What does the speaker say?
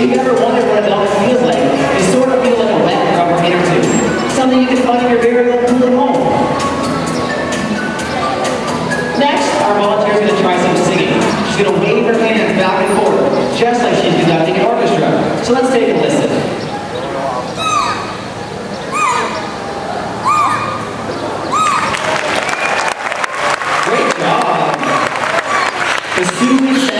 if you ever wondered what adults feels like, you sort of feel like a wet rubber inner tube. Something you can find in your very old pool at home. Next, our volunteer is going to try some singing. She's going to wave her hands back and forth, just like she's conducting an orchestra. So let's take a listen. Great job! The students